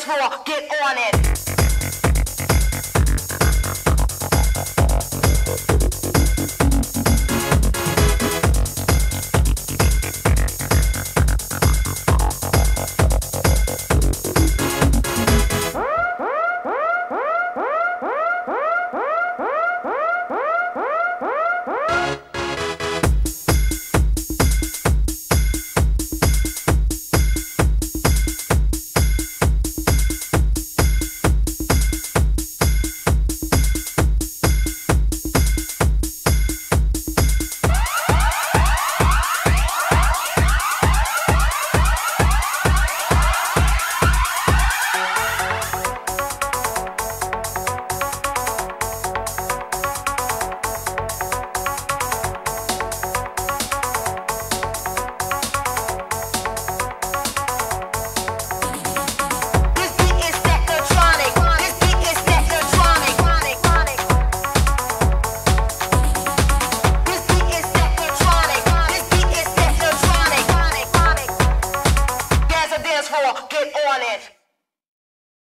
dance floor, get on it.